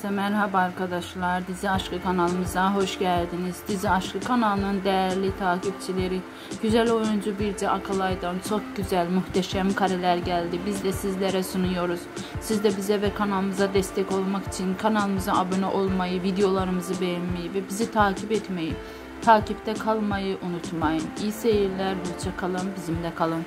Herkese merhaba arkadaşlar. Dizi Aşkı kanalımıza hoş geldiniz. Dizi Aşkı kanalının değerli takipçileri, güzel oyuncu Birce Akalay'dan çok güzel, muhteşem kareler geldi. Biz de sizlere sunuyoruz. Siz de bize ve kanalımıza destek olmak için kanalımıza abone olmayı, videolarımızı beğenmeyi ve bizi takip etmeyi, takipte kalmayı unutmayın. İyi seyirler, hoşça kalın, bizimle kalın.